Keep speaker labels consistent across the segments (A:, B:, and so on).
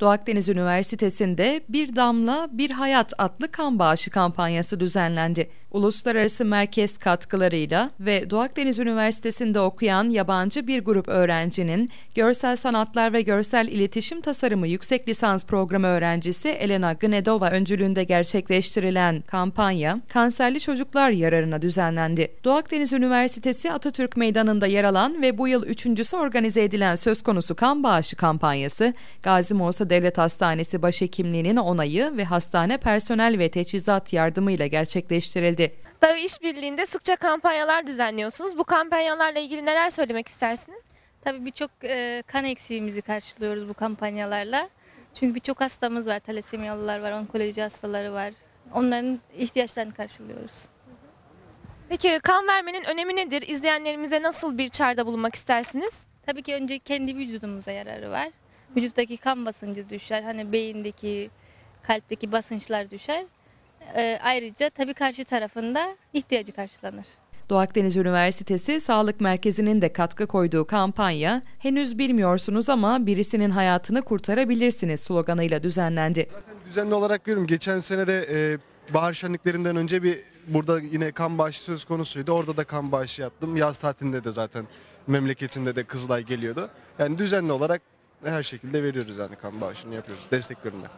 A: Doğu Akdeniz Üniversitesi'nde Bir Damla Bir Hayat adlı kan bağışı kampanyası düzenlendi. Uluslararası merkez katkılarıyla ve Doğu Akdeniz Üniversitesi'nde okuyan yabancı bir grup öğrencinin Görsel Sanatlar ve Görsel İletişim Tasarımı yüksek lisans programı öğrencisi Elena Gnedova öncülüğünde gerçekleştirilen kampanya kanserli çocuklar yararına düzenlendi. Doğu Akdeniz Üniversitesi Atatürk Meydanı'nda yer alan ve bu yıl üçüncüsü organize edilen söz konusu kan bağışı kampanyası Gazi Musa Devlet Hastanesi Başhekimliğinin onayı ve hastane personel ve teçhizat yardımıyla gerçekleştirildi.
B: Dağı İşbirliği'nde sıkça kampanyalar düzenliyorsunuz. Bu kampanyalarla ilgili neler söylemek istersiniz?
C: Tabii birçok e, kan eksiğimizi karşılıyoruz bu kampanyalarla. Çünkü birçok hastamız var, talasemyalılar var, onkoloji hastaları var. Onların ihtiyaçlarını karşılıyoruz.
B: Peki kan vermenin önemi nedir? İzleyenlerimize nasıl bir çağrıda bulunmak istersiniz?
C: Tabii ki önce kendi vücudumuza yararı var. Vücuttaki kan basıncı düşer, hani beyindeki, kalpteki basınçlar düşer. E, ayrıca tabii karşı tarafında ihtiyacı karşılanır.
A: Doğu Akdeniz Üniversitesi Sağlık Merkezi'nin de katkı koyduğu kampanya henüz bilmiyorsunuz ama birisinin hayatını kurtarabilirsiniz sloganıyla düzenlendi.
D: Zaten düzenli olarak görüyorum. Geçen sene de e, bahar şenliklerinden önce bir burada yine kan bağışı söz konusuydu. Orada da kan bağışı yaptım. Yaz tatilinde de zaten memleketinde de Kızılay geliyordu. Yani düzenli olarak her şekilde veriyoruz yani kan bağışını yapıyoruz. Destekliyorum ben.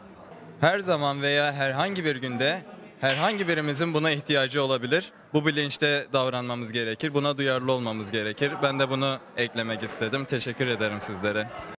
E: Her zaman veya herhangi bir günde herhangi birimizin buna ihtiyacı olabilir. Bu bilinçte davranmamız gerekir. Buna duyarlı olmamız gerekir. Ben de bunu eklemek istedim. Teşekkür ederim sizlere.